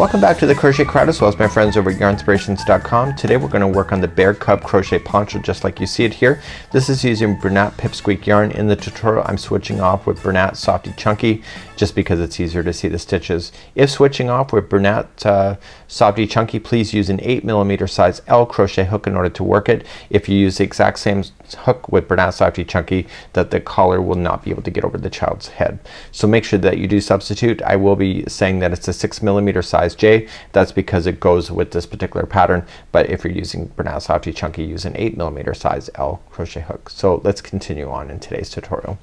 Welcome back to the Crochet Crowd as well as my friends over at yarnspirations.com. Today we're going to work on the Bear Cub Crochet Poncho just like you see it here. This is using Bernat Pipsqueak yarn. In the tutorial I'm switching off with Bernat Softee Chunky just because it's easier to see the stitches. If switching off with Bernat uh, Softee Chunky please use an 8 millimeter size L crochet hook in order to work it. If you use the exact same hook with Bernat Softee Chunky that the collar will not be able to get over the child's head. So make sure that you do substitute. I will be saying that it's a 6 millimeter size size J. That's because it goes with this particular pattern. But if you're using Bernat Softee Chunky, use an 8 millimeter size L crochet hook. So let's continue on in today's tutorial.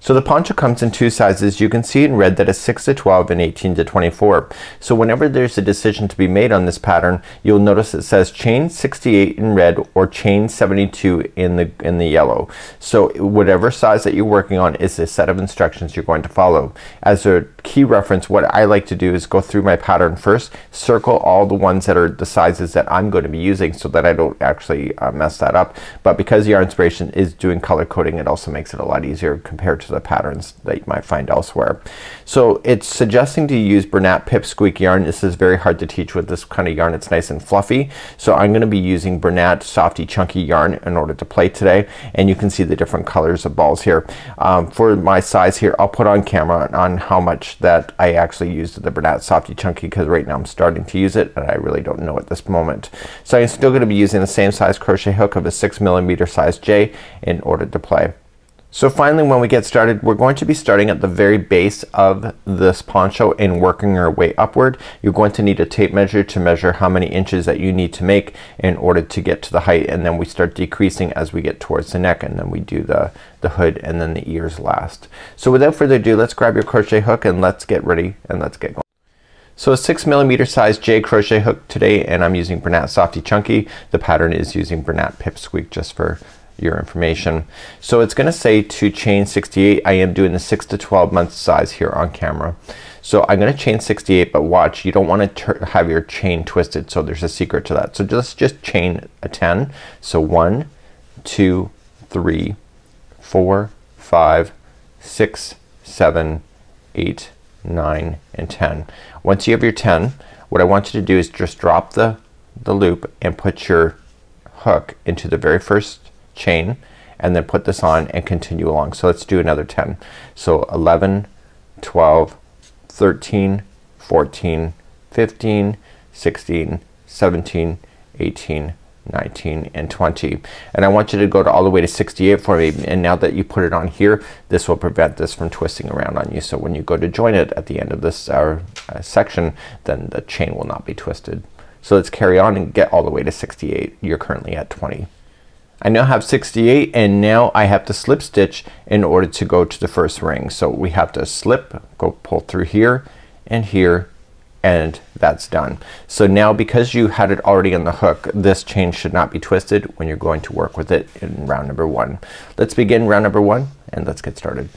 So the poncho comes in two sizes. You can see in red that it's 6 to 12 and 18 to 24. So whenever there's a decision to be made on this pattern you'll notice it says chain 68 in red or chain 72 in the in the yellow. So whatever size that you're working on is the set of instructions you're going to follow. As a key reference what I like to do is go through my pattern first circle all the ones that are the sizes that I'm going to be using so that I don't actually uh, mess that up. But because Yarnspiration is doing color coding it also makes it a lot easier compared to the patterns that you might find elsewhere. So it's suggesting to use Bernat Pipsqueak yarn. This is very hard to teach with this kind of yarn. It's nice and fluffy. So I'm gonna be using Bernat Softee Chunky yarn in order to play today and you can see the different colors of balls here. Um, for my size here I'll put on camera on how much that I actually used the Bernat Softee Chunky because right now I'm starting to use it and I really don't know at this moment. So I'm still gonna be using the same size crochet hook of a 6 millimeter size J in order to play. So finally when we get started we're going to be starting at the very base of this poncho and working our way upward. You're going to need a tape measure to measure how many inches that you need to make in order to get to the height and then we start decreasing as we get towards the neck and then we do the, the hood and then the ears last. So without further ado let's grab your crochet hook and let's get ready and let's get going. So a 6 millimeter size J crochet hook today and I'm using Bernat Softee Chunky. The pattern is using Bernat Pipsqueak just for your information. So it's gonna say to chain 68. I am doing the 6 to 12 month size here on camera. So I'm gonna chain 68 but watch you don't want to have your chain twisted so there's a secret to that. So just just chain a 10. So one, two, three, four, five, six, seven, eight, nine, and 10. Once you have your 10 what I want you to do is just drop the the loop and put your hook into the very first chain and then put this on and continue along. So let's do another 10. So 11, 12, 13, 14, 15, 16, 17, 18, 19 and 20 and I want you to go to all the way to 68 for me and now that you put it on here this will prevent this from twisting around on you so when you go to join it at the end of this uh, uh, section then the chain will not be twisted. So let's carry on and get all the way to 68. You're currently at 20. I now have 68 and now I have to slip stitch in order to go to the first ring. So we have to slip, go pull through here and here and that's done. So now because you had it already on the hook this chain should not be twisted when you're going to work with it in round number one. Let's begin round number one and let's get started.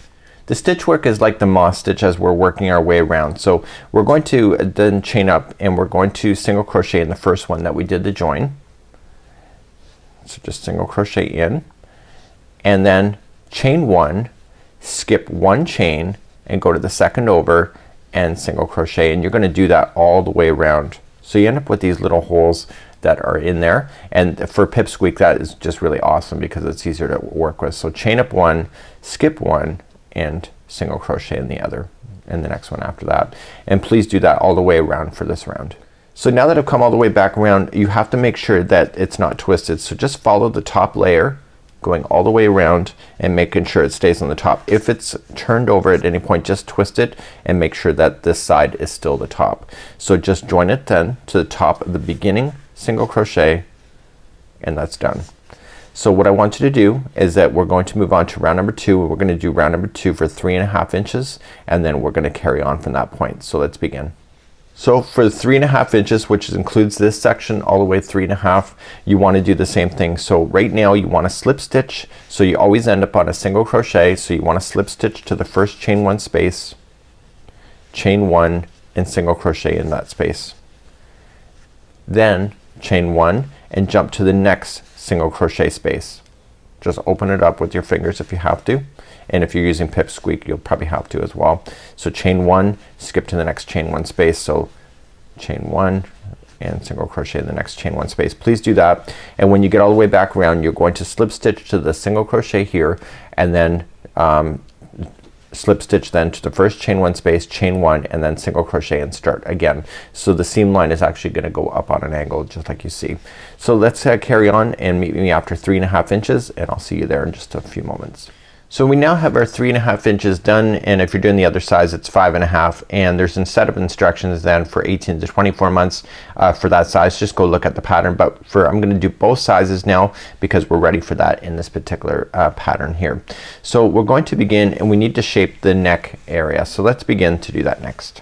The stitch work is like the moss stitch as we're working our way around. So we're going to then chain up and we're going to single crochet in the first one that we did the join so just single crochet in. And then chain one skip one chain and go to the second over and single crochet. And you're gonna do that all the way around. So you end up with these little holes that are in there. And for pipsqueak that is just really awesome because it's easier to work with. So chain up one skip one and single crochet in the other and the next one after that. And please do that all the way around for this round so now that I've come all the way back around you have to make sure that it's not twisted. So just follow the top layer going all the way around and making sure it stays on the top. If it's turned over at any point just twist it and make sure that this side is still the top. So just join it then to the top of the beginning single crochet and that's done. So what I want you to do is that we're going to move on to round number two. We're gonna do round number two for three and a half inches and then we're gonna carry on from that point. So let's begin. So for three and a half inches which includes this section all the way three and a half you want to do the same thing. So right now you want to slip stitch so you always end up on a single crochet so you want to slip stitch to the first chain one space chain one and single crochet in that space. Then chain one and jump to the next single crochet space. Just open it up with your fingers if you have to and if you're using pipsqueak you'll probably have to as well. So chain one skip to the next chain one space so chain one and single crochet in the next chain one space. Please do that and when you get all the way back around you're going to slip stitch to the single crochet here and then um, slip stitch then to the first chain one space, chain one and then single crochet and start again. So the seam line is actually gonna go up on an angle just like you see. So let's uh, carry on and meet me after three and a half inches and I'll see you there in just a few moments. So we now have our three and a half inches done and if you're doing the other size it's five and a half and there's a set of instructions then for 18 to 24 months uh, for that size. Just go look at the pattern but for I'm gonna do both sizes now because we're ready for that in this particular uh, pattern here. So we're going to begin and we need to shape the neck area. So let's begin to do that next.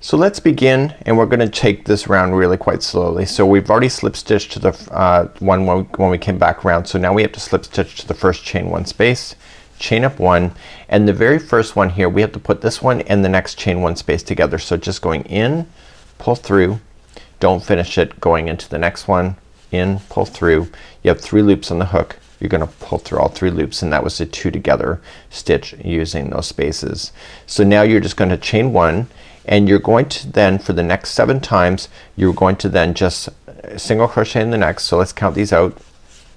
So let's begin and we're gonna take this round really quite slowly. So we've already slip stitched to the uh, one when we, when we came back around. So now we have to slip stitch to the first chain one space chain up one and the very first one here we have to put this one and the next chain one space together. So just going in pull through don't finish it going into the next one in pull through you have three loops on the hook you're gonna pull through all three loops and that was a two together stitch using those spaces. So now you're just gonna chain one and you're going to then for the next seven times you're going to then just uh, single crochet in the next. So let's count these out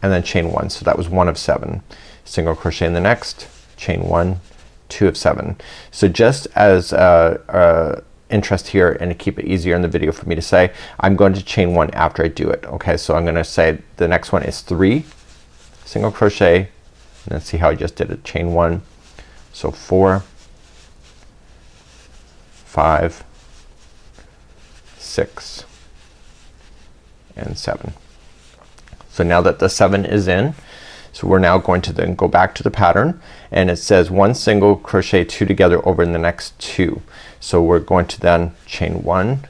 and then chain one. So that was one of seven single crochet in the next chain one two of seven. So just as uh, uh, interest here and to keep it easier in the video for me to say I'm going to chain one after I do it okay? So I'm gonna say the next one is three single crochet and then see how I just did it. Chain one so four five six and seven. So now that the seven is in so we're now going to then go back to the pattern and it says one single crochet two together over in the next two. So we're going to then chain one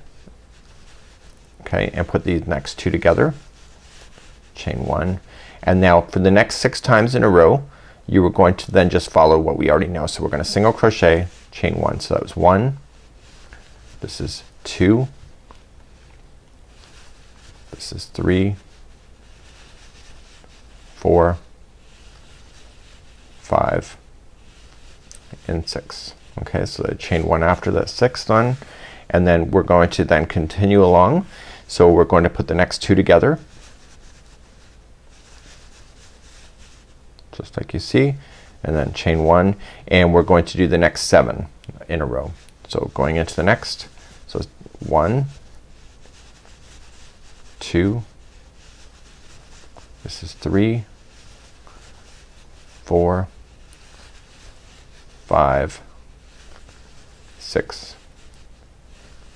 okay and put these next two together chain one and now for the next six times in a row you are going to then just follow what we already know. So we're gonna single crochet chain one. So that was one this is two this is three four five and six. Okay so I chain one after the sixth one and then we're going to then continue along. So we're going to put the next two together. Just like you see and then chain one and we're going to do the next seven in a row. So going into the next so one two this is three four five, six,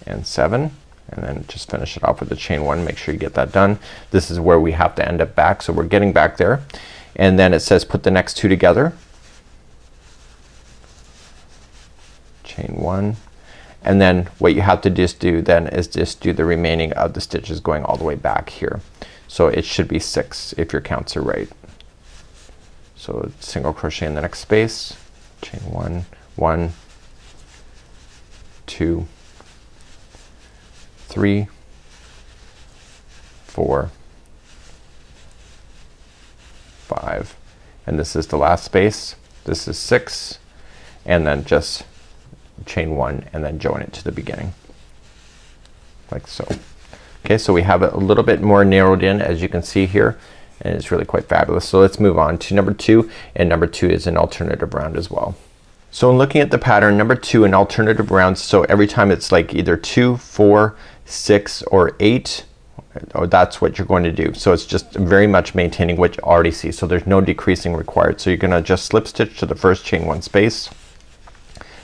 and seven and then just finish it off with the chain one. Make sure you get that done. This is where we have to end up back. So we're getting back there. And then it says put the next two together. Chain one. And then what you have to just do then is just do the remaining of the stitches going all the way back here. So it should be six if your counts are right. So single crochet in the next space chain one, one, two, three, four, five, and this is the last space. This is six, and then just chain one and then join it to the beginning like so. Okay, so we have it a little bit more narrowed in as you can see here and it's really quite fabulous. So let's move on to number two and number two is an alternative round as well. So in looking at the pattern number two an alternative round so every time it's like either two, four, six or eight or that's what you're going to do. So it's just very much maintaining what you already see. So there's no decreasing required. So you're gonna just slip stitch to the first chain one space,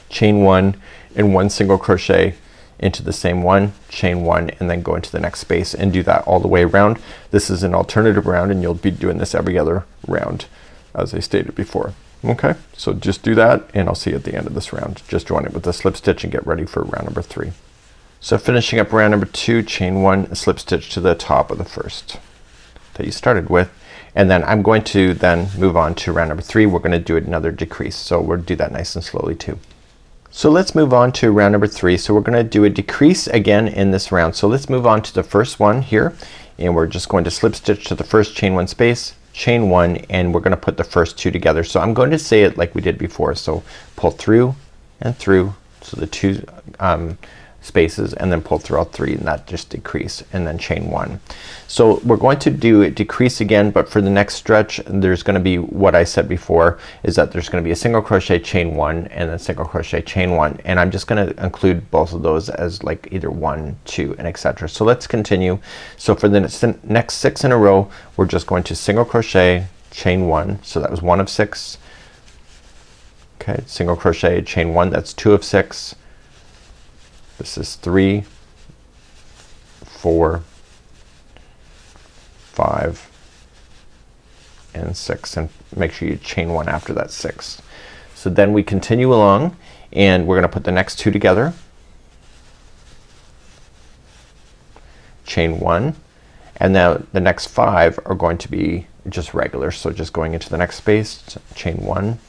chain one and one single crochet into the same one, chain one, and then go into the next space and do that all the way around. This is an alternative round and you'll be doing this every other round as I stated before. Okay, so just do that and I'll see you at the end of this round. Just join it with the slip stitch and get ready for round number three. So finishing up round number two, chain one, slip stitch to the top of the first that you started with. And then I'm going to then move on to round number three. We're gonna do another decrease. So we'll do that nice and slowly too. So let's move on to round number three. So we're gonna do a decrease again in this round. So let's move on to the first one here and we're just going to slip stitch to the first chain one space, chain one, and we're gonna put the first two together. So I'm going to say it like we did before. So pull through and through. So the two um, spaces and then pull through all three and that just decrease and then chain one. So we're going to do it decrease again but for the next stretch there's gonna be what I said before is that there's gonna be a single crochet chain one and then single crochet chain one and I'm just gonna include both of those as like either one, two and etc. So let's continue. So for the next six in a row we're just going to single crochet chain one. So that was one of six. Okay, single crochet chain one that's two of six this is three, four, five, and six and make sure you chain one after that six. So then we continue along and we're gonna put the next two together. Chain one and now the next five are going to be just regular. So just going into the next space, chain one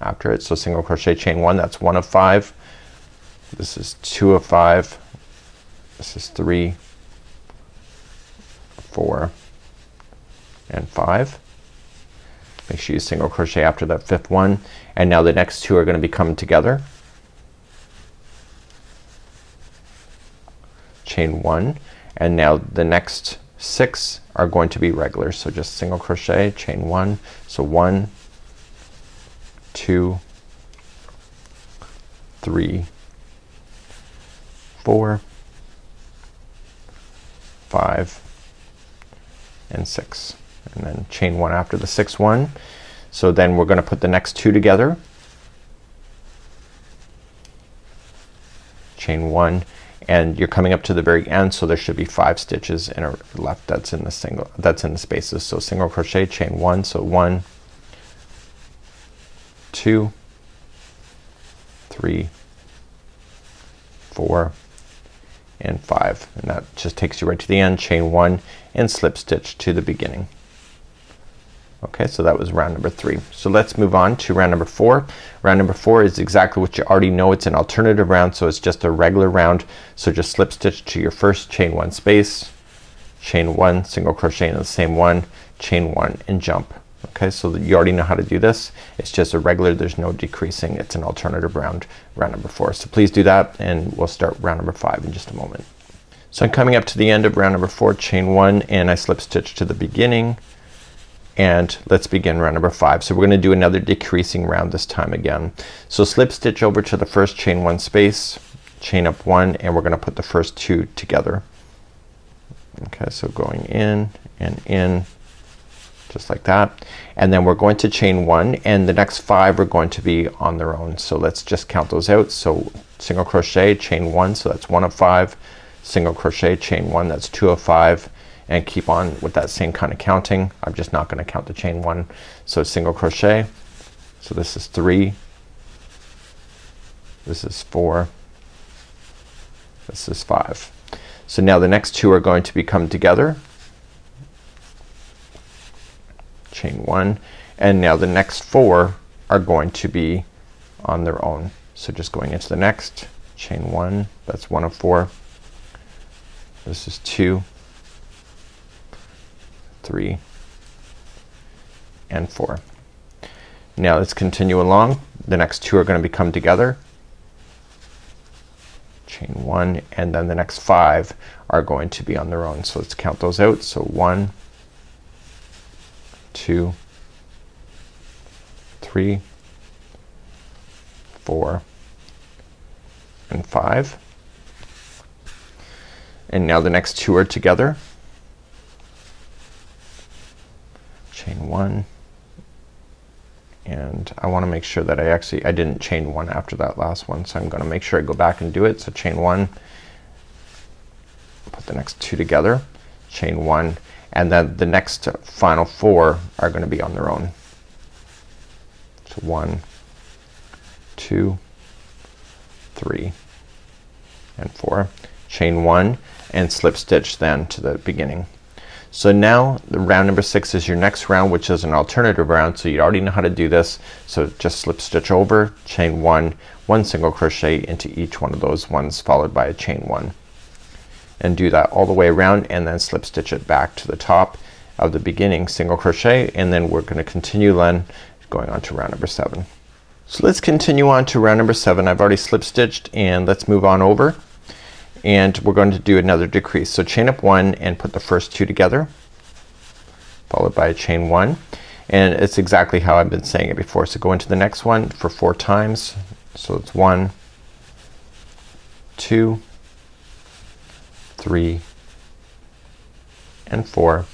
after it. So single crochet chain one, that's one of five this is two of five. This is three, four, and five. Make sure you single crochet after that fifth one. And now the next two are gonna be coming together. Chain one. And now the next six are going to be regular. So just single crochet, chain one. So one, two, three, four, five, and six. And then chain one after the sixth one. So then we're gonna put the next two together. Chain one and you're coming up to the very end so there should be five stitches in a left that's in the single that's in the spaces. So single crochet chain one so one two three four and five. And that just takes you right to the end chain one and slip stitch to the beginning. Okay so that was round number three. So let's move on to round number four. Round number four is exactly what you already know. It's an alternative round so it's just a regular round. So just slip stitch to your first chain one space chain one single crochet in the same one chain one and jump okay so you already know how to do this it's just a regular there's no decreasing it's an alternative round round number four so please do that and we'll start round number five in just a moment so I'm coming up to the end of round number four chain one and I slip stitch to the beginning and let's begin round number five. So we're gonna do another decreasing round this time again. So slip stitch over to the first chain one space, chain up one and we're gonna put the first two together. Okay, so going in and in just like that. And then we're going to chain one and the next five are going to be on their own. So let's just count those out. So single crochet chain one so that's one of five. Single crochet chain one that's two of five. And keep on with that same kind of counting. I'm just not gonna count the chain one. So single crochet so this is three. This is four. This is five. So now the next two are going to become together chain one and now the next four are going to be on their own. So just going into the next chain one that's one of four. This is two three and four. Now let's continue along. The next two are going to become together. Chain one and then the next five are going to be on their own. So let's count those out. So one two, three, four, and five. And now the next two are together. Chain one. And I want to make sure that I actually I didn't chain one after that last one so I'm gonna make sure I go back and do it. So chain one put the next two together chain one and then the next final four are gonna be on their own. So one, two, three, and four. Chain one and slip stitch then to the beginning. So now the round number six is your next round which is an alternative round so you already know how to do this. So just slip stitch over, chain one, one single crochet into each one of those ones followed by a chain one and do that all the way around and then slip stitch it back to the top of the beginning single crochet and then we're gonna continue then going on to round number seven. So let's continue on to round number seven. I've already slip stitched and let's move on over. and we're going to do another decrease. So chain up one and put the first two together followed by a chain one and it's exactly how I've been saying it before. So go into the next one for four times. So it's one, two, three, and four.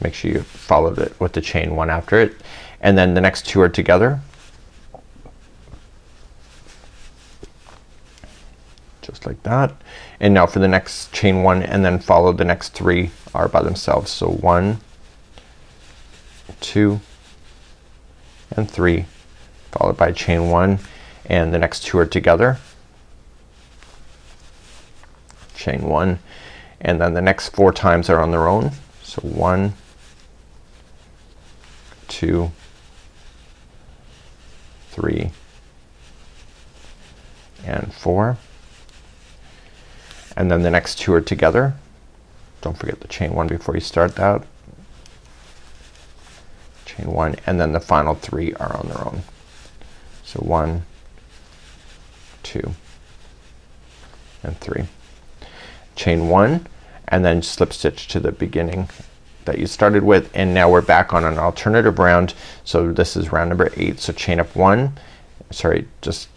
Make sure you followed it with the chain one after it. And then the next two are together. Just like that. And now for the next chain one and then follow the next three are by themselves. So one, two, and three followed by chain one and the next two are together chain one. And then the next four times are on their own. So one two three and four. And then the next two are together. Don't forget the chain one before you start that. Chain one and then the final three are on their own. So one two and three chain one and then slip stitch to the beginning that you started with. And now we're back on an alternative round. So this is round number eight. So chain up one. Sorry just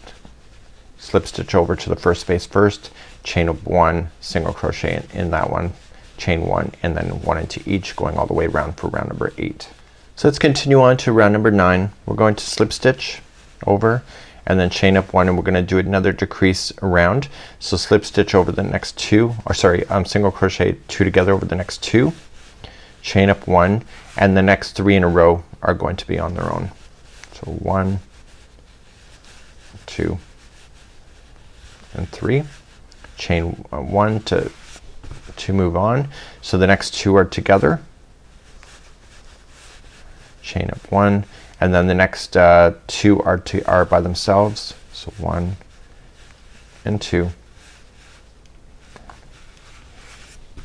slip stitch over to the first space first. Chain up one single crochet in, in that one. Chain one and then one into each going all the way around for round number eight. So let's continue on to round number nine. We're going to slip stitch over and then chain up one and we're gonna do another decrease around. So slip stitch over the next two or sorry um, single crochet two together over the next two chain up one and the next three in a row are going to be on their own. So one two and three chain uh, one to to move on. So the next two are together chain up one and then the next uh, two are are by themselves. So one and two.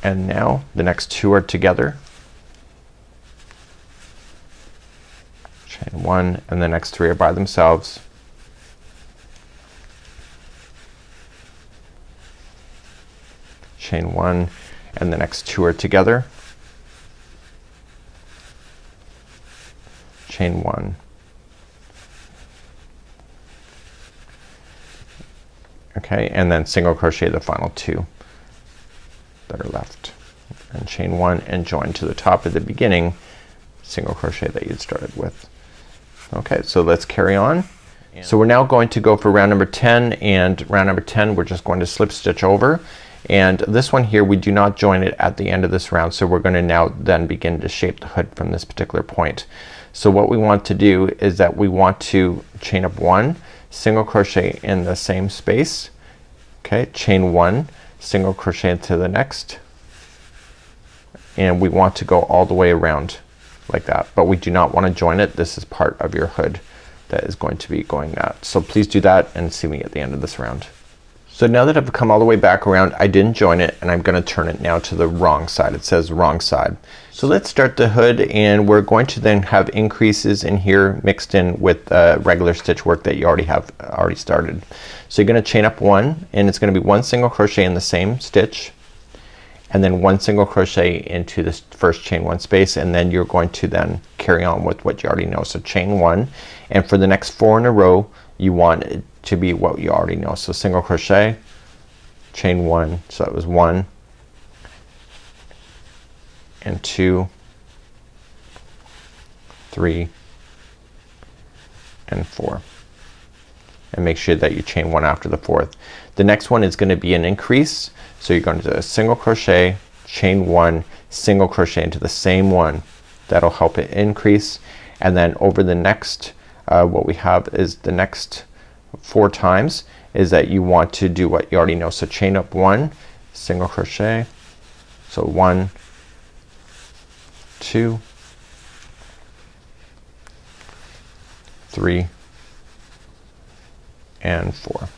And now the next two are together. Chain one and the next three are by themselves. Chain one and the next two are together chain one. Okay and then single crochet the final two that are left. And chain one and join to the top of the beginning single crochet that you started with. Okay so let's carry on. So we're now going to go for round number 10 and round number 10 we're just going to slip stitch over. And this one here we do not join it at the end of this round so we're gonna now then begin to shape the hood from this particular point so what we want to do is that we want to chain up one single crochet in the same space. Okay chain one single crochet into the next. And we want to go all the way around like that. But we do not want to join it. This is part of your hood that is going to be going that so please do that and see me at the end of this round. So now that I've come all the way back around I didn't join it and I'm gonna turn it now to the wrong side. It says wrong side. So let's start the hood and we're going to then have increases in here mixed in with uh, regular stitch work that you already have already started. So you're gonna chain up one and it's gonna be one single crochet in the same stitch and then one single crochet into this first chain one space and then you're going to then carry on with what you already know. So chain one and for the next four in a row you want it to be what you already know. So single crochet, chain one, so that was one and two, three, and four. And make sure that you chain one after the fourth. The next one is going to be an increase. So you're going to do a single crochet, chain one, single crochet into the same one. That'll help it increase. And then over the next, uh, what we have is the next four times is that you want to do what you already know. So chain up one, single crochet. So one, two, three, and four.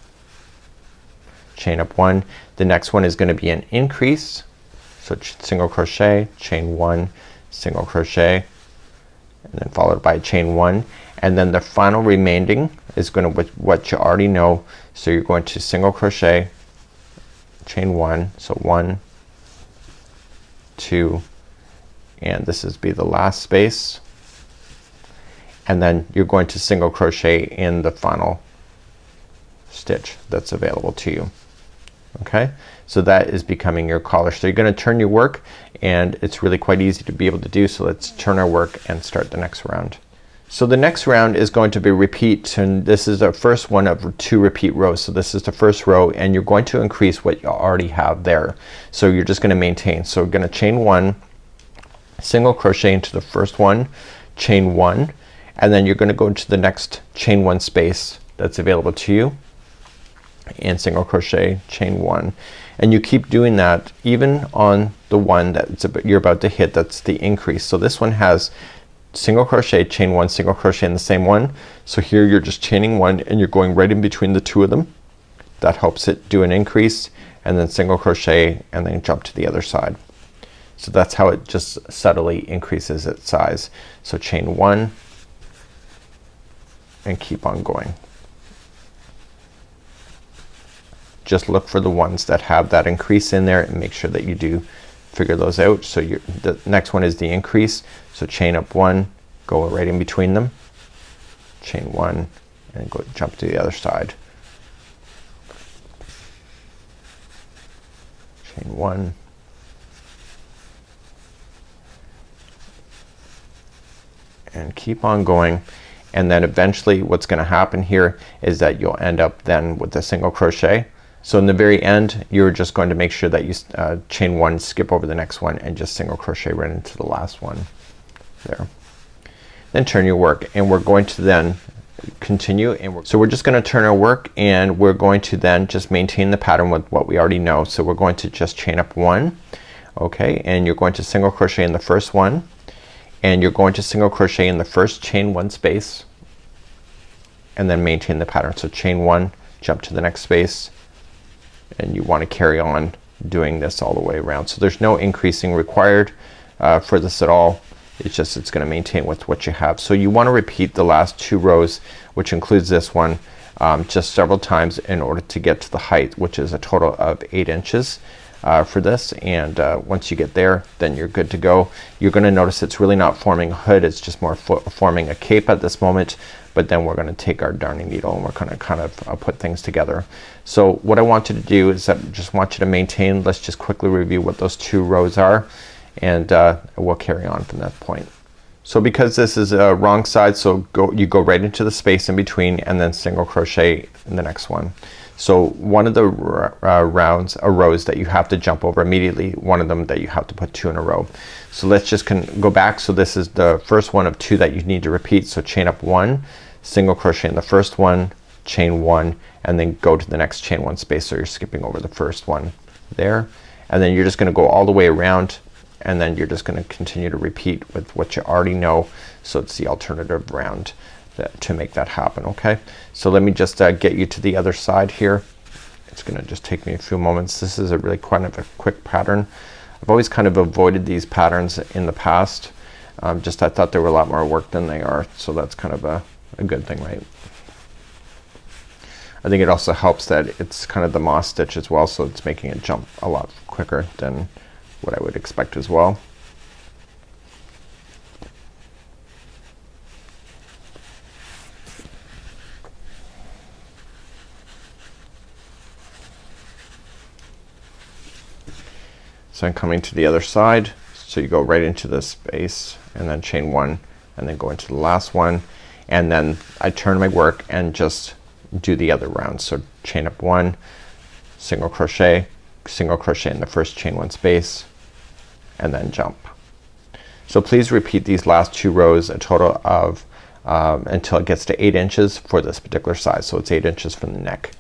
Chain up one. The next one is going to be an increase. So single crochet, chain one, single crochet, and then followed by chain one and then the final remaining is gonna what you already know so you're going to single crochet chain one so one two and this is be the last space and then you're going to single crochet in the final stitch that's available to you okay so that is becoming your collar so you're gonna turn your work and it's really quite easy to be able to do so let's turn our work and start the next round so the next round is going to be repeat and this is the first one of two repeat rows. So this is the first row and you're going to increase what you already have there. So you're just gonna maintain. So we're gonna chain one, single crochet into the first one, chain one, and then you're gonna go into the next chain one space that's available to you and single crochet, chain one. And you keep doing that even on the one that you're about to hit that's the increase. So this one has single crochet chain one single crochet in the same one so here you're just chaining one and you're going right in between the two of them that helps it do an increase and then single crochet and then jump to the other side so that's how it just subtly increases its size so chain one and keep on going just look for the ones that have that increase in there and make sure that you do figure those out. So the next one is the increase. So chain up one, go right in between them, chain one, and go jump to the other side. Chain one. And keep on going and then eventually what's gonna happen here is that you'll end up then with a single crochet so in the very end you're just going to make sure that you uh, chain one, skip over the next one and just single crochet right into the last one there. Then turn your work and we're going to then continue and we're, so we're just gonna turn our work and we're going to then just maintain the pattern with what we already know. So we're going to just chain up one okay and you're going to single crochet in the first one and you're going to single crochet in the first chain one space and then maintain the pattern. So chain one, jump to the next space, and you want to carry on doing this all the way around. So there's no increasing required uh, for this at all. It's just it's gonna maintain with what you have. So you want to repeat the last two rows which includes this one um, just several times in order to get to the height which is a total of eight inches uh, for this and uh, once you get there then you're good to go. You're gonna notice it's really not forming a hood it's just more forming a cape at this moment but then we're gonna take our darning needle and we're gonna kind of uh, put things together. So what I want you to do is I just want you to maintain let's just quickly review what those two rows are and uh, we'll carry on from that point. So because this is a wrong side so go you go right into the space in between and then single crochet in the next one. So one of the uh, rounds a rows that you have to jump over immediately one of them that you have to put two in a row. So let's just go back. So this is the first one of two that you need to repeat. So chain up one, single crochet in the first one, chain one, and then go to the next chain one space. So you're skipping over the first one there. And then you're just gonna go all the way around and then you're just gonna continue to repeat with what you already know. So it's the alternative round that, to make that happen. Okay. So let me just uh, get you to the other side here. It's gonna just take me a few moments. This is a really quite of a quick pattern. I've always kind of avoided these patterns in the past. Um, just I thought they were a lot more work than they are. So that's kind of a, a good thing, right? I think it also helps that it's kind of the moss stitch as well. So it's making it jump a lot quicker than what I would expect as well. So I'm coming to the other side. So you go right into this space and then chain one and then go into the last one and then I turn my work and just do the other round. So chain up one, single crochet, single crochet in the first chain one space and then jump. So please repeat these last two rows a total of um, until it gets to eight inches for this particular size. So it's eight inches from the neck.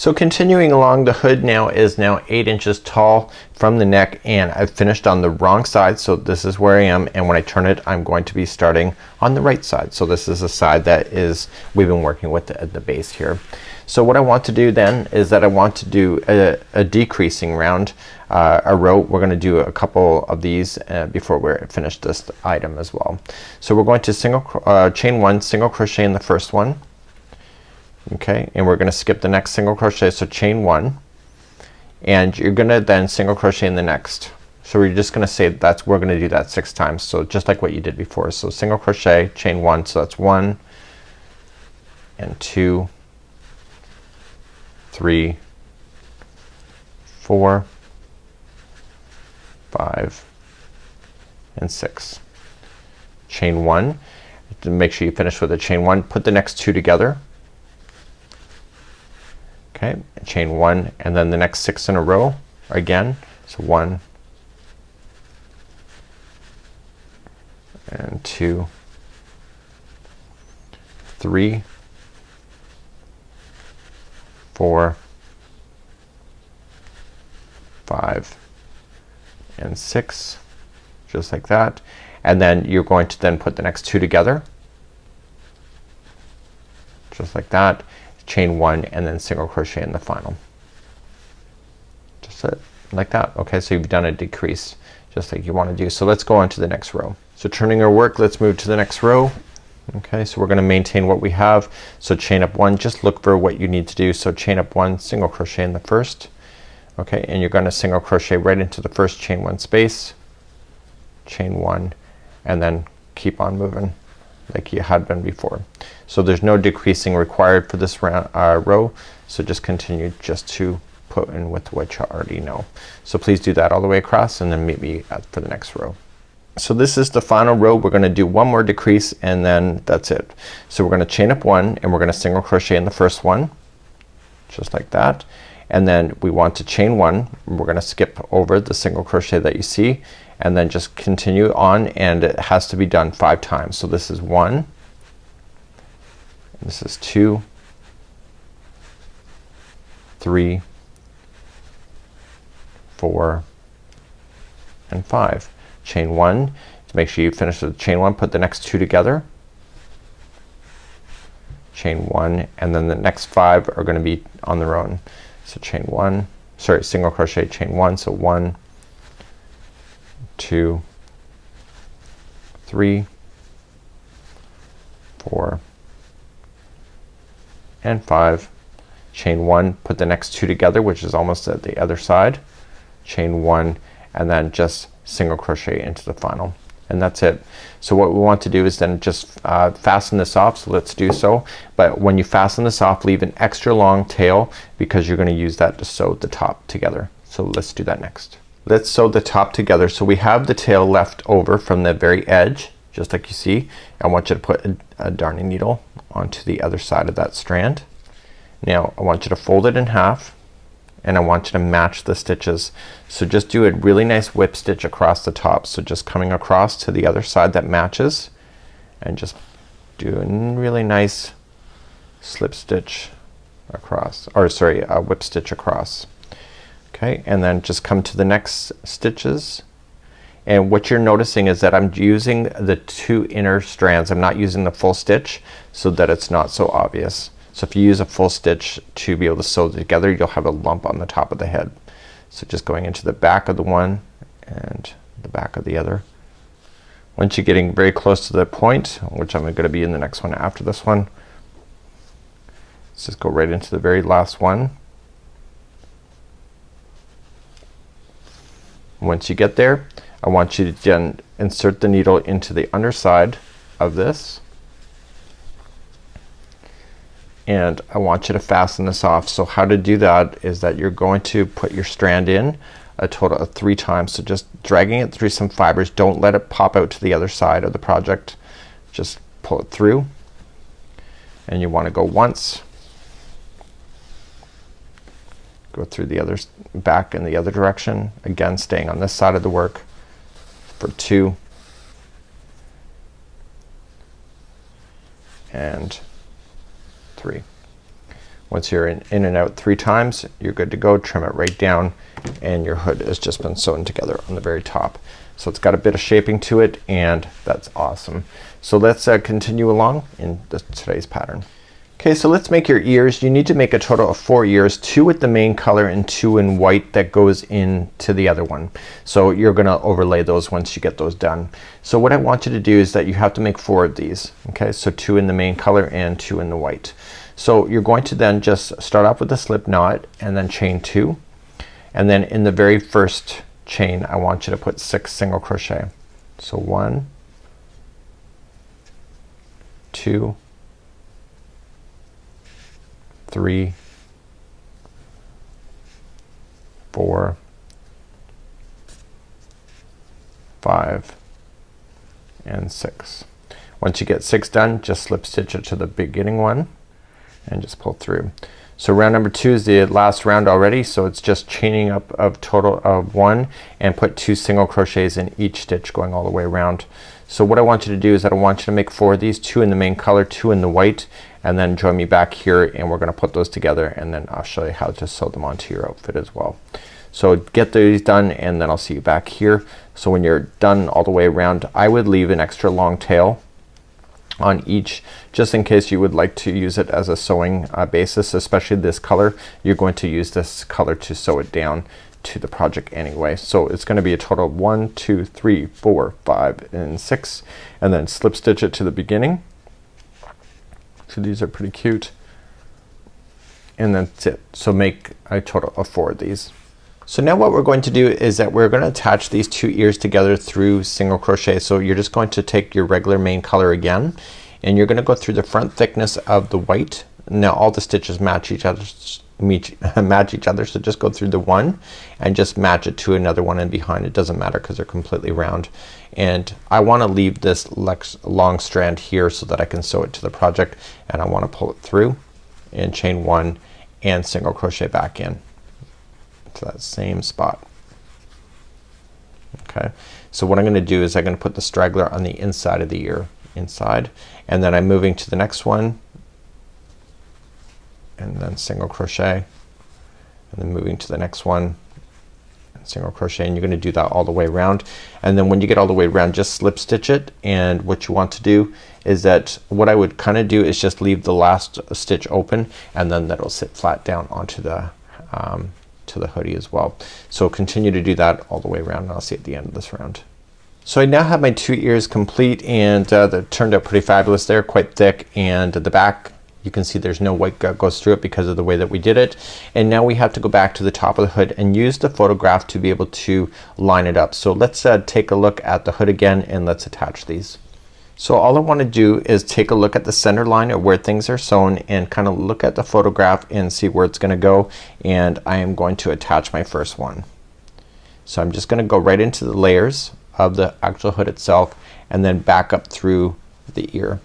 So continuing along the hood now is now eight inches tall from the neck and I've finished on the wrong side so this is where I am and when I turn it I'm going to be starting on the right side. So this is the side that is we've been working with at the base here. So what I want to do then is that I want to do a, a decreasing round uh, a row. We're gonna do a couple of these uh, before we finish this item as well. So we're going to single uh, chain one single crochet in the first one okay and we're gonna skip the next single crochet so chain one and you're gonna then single crochet in the next. So we're just gonna say that's we're gonna do that six times. So just like what you did before. So single crochet, chain one. So that's one and two, three, four, five, and six. Chain one. Make sure you finish with a chain one. Put the next two together. Okay, chain one and then the next six in a row again. So one and two, three, four, five, and six, just like that. And then you're going to then put the next two together, just like that. Chain one and then single crochet in the final. Just like that. Okay, so you've done a decrease just like you want to do. So let's go on to the next row. So turning our work, let's move to the next row. Okay, so we're gonna maintain what we have. So chain up one, just look for what you need to do. So chain up one, single crochet in the first. Okay, and you're gonna single crochet right into the first chain one space, chain one, and then keep on moving like you had been before. So there's no decreasing required for this round, uh, row. So just continue just to put in with what you already know. So please do that all the way across and then meet me at, for the next row. So this is the final row. We're gonna do one more decrease and then that's it. So we're gonna chain up one and we're gonna single crochet in the first one just like that and then we want to chain one. We're gonna skip over the single crochet that you see and then just continue on and it has to be done five times. So this is one, this is two, three, four, and five. Chain one to make sure you finish the chain one, put the next two together. Chain one and then the next five are gonna be on their own. So chain one, sorry, single crochet, chain one. So one, two, three, four, and five. Chain one, put the next two together, which is almost at the other side chain one and then just single crochet into the final and that's it. So what we want to do is then just uh, fasten this off. So let's do so. But when you fasten this off leave an extra long tail because you're gonna use that to sew the top together. So let's do that next. Let's sew the top together. So we have the tail left over from the very edge just like you see. I want you to put a, a darning needle onto the other side of that strand. Now I want you to fold it in half and I want you to match the stitches. So just do a really nice whip stitch across the top. So just coming across to the other side that matches and just do a really nice slip stitch across or sorry a whip stitch across. Okay, and then just come to the next stitches and what you're noticing is that I'm using the two inner strands. I'm not using the full stitch so that it's not so obvious. So if you use a full stitch to be able to sew together you'll have a lump on the top of the head. So just going into the back of the one and the back of the other. Once you're getting very close to the point, which I'm gonna be in the next one after this one, let's just go right into the very last one. Once you get there, I want you to then insert the needle into the underside of this and I want you to fasten this off. So how to do that is that you're going to put your strand in a total of three times. So just dragging it through some fibers. Don't let it pop out to the other side of the project. Just pull it through and you want to go once go through the other back in the other direction again staying on this side of the work for two and three. Once you're in, in and out three times you're good to go. Trim it right down and your hood has just been sewn together on the very top. So it's got a bit of shaping to it and that's awesome. So let's uh, continue along in the, today's pattern. Okay, so let's make your ears. You need to make a total of four ears, two with the main color and two in white that goes into the other one. So you're gonna overlay those once you get those done. So what I want you to do is that you have to make four of these. Okay, so two in the main color and two in the white. So you're going to then just start off with a slip knot and then chain two and then in the very first chain I want you to put six single crochet. So one, two, three, four, five, and six. Once you get six done just slip stitch it to the beginning one and just pull through. So round number two is the last round already so it's just chaining up of total of one and put two single crochets in each stitch going all the way around. So what I want you to do is that I want you to make four of these two in the main color two in the white and then join me back here and we're gonna put those together and then I'll show you how to sew them onto your outfit as well. So get these done and then I'll see you back here. So when you're done all the way around I would leave an extra long tail on each just in case you would like to use it as a sewing uh, basis especially this color you're going to use this color to sew it down to the project anyway. So it's gonna be a total of one, two, three, four, five, and six and then slip stitch it to the beginning. So these are pretty cute. And that's it. So make a total of four of these. So now what we're going to do is that we're gonna attach these two ears together through single crochet. So you're just going to take your regular main color again and you're gonna go through the front thickness of the white. Now all the stitches match each other match each other. So just go through the one and just match it to another one and behind. It doesn't matter because they're completely round. And I want to leave this long strand here so that I can sew it to the project and I want to pull it through and chain one and single crochet back in to that same spot. Okay. So what I'm gonna do is I'm gonna put the straggler on the inside of the ear inside and then I'm moving to the next one and then single crochet and then moving to the next one single crochet and you're gonna do that all the way around and then when you get all the way around just slip stitch it and what you want to do is that what I would kinda do is just leave the last stitch open and then that'll sit flat down onto the um, to the hoodie as well. So continue to do that all the way around and I'll see at the end of this round. So I now have my two ears complete and uh, they turned out pretty fabulous. They're quite thick and the back you can see there's no white gut goes through it because of the way that we did it. And now we have to go back to the top of the hood and use the photograph to be able to line it up. So let's uh, take a look at the hood again and let's attach these. So all I want to do is take a look at the center line of where things are sewn and kind of look at the photograph and see where it's gonna go and I am going to attach my first one. So I'm just gonna go right into the layers of the actual hood itself and then back up through the ear.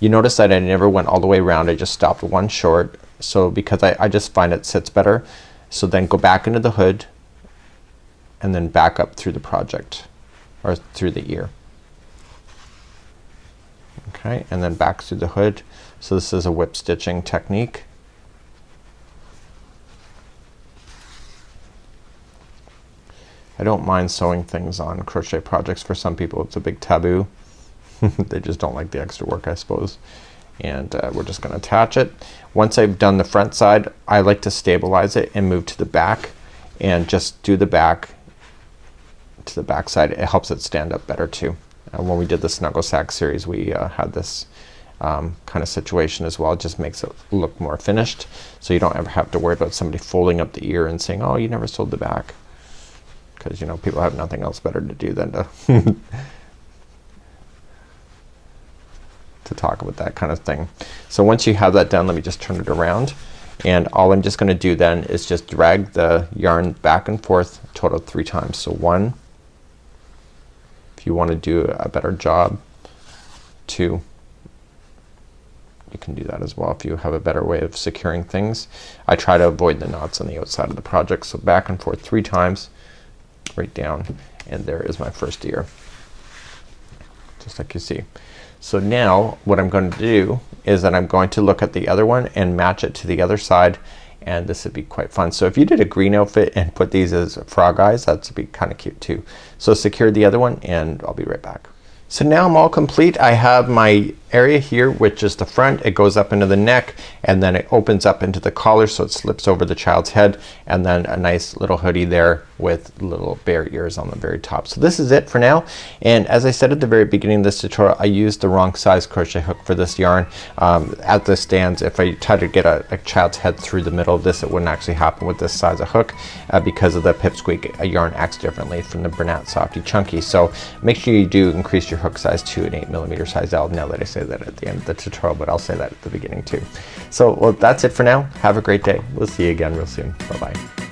You notice that I never went all the way around. I just stopped one short. So because I, I just find it sits better. So then go back into the hood and then back up through the project or through the ear. Okay, and then back through the hood. So this is a whip stitching technique. I don't mind sewing things on crochet projects. For some people it's a big taboo. they just don't like the extra work I suppose. And uh, we're just gonna attach it. Once I've done the front side I like to stabilize it and move to the back and just do the back to the back side. It helps it stand up better too. Uh, when we did the Snuggle Sack series we uh, had this um, kind of situation as well. It just makes it look more finished. So you don't ever have to worry about somebody folding up the ear and saying oh you never sewed the back. Because you know people have nothing else better to do than to to talk about that kind of thing. So once you have that done let me just turn it around and all I'm just gonna do then is just drag the yarn back and forth total three times. So one if you want to do a better job two you can do that as well if you have a better way of securing things. I try to avoid the knots on the outside of the project. So back and forth three times right down and there is my first ear just like you see. So now what I'm going to do is that I'm going to look at the other one and match it to the other side and this would be quite fun. So if you did a green outfit and put these as frog eyes that'd be kinda cute too. So secure the other one and I'll be right back. So now I'm all complete. I have my area here which is the front it goes up into the neck and then it opens up into the collar so it slips over the child's head and then a nice little hoodie there with little bear ears on the very top. So this is it for now and as I said at the very beginning of this tutorial I used the wrong size crochet hook for this yarn. Um, at the stands if I try to get a, a, child's head through the middle of this it wouldn't actually happen with this size of hook uh, because of the pipsqueak a yarn acts differently from the Bernat Softee Chunky. So make sure you do increase your hook size to an 8 millimeter size L now that I say that at the end of the tutorial but I'll say that at the beginning too. So well that's it for now. Have a great day. We'll see you again real soon. Bye bye.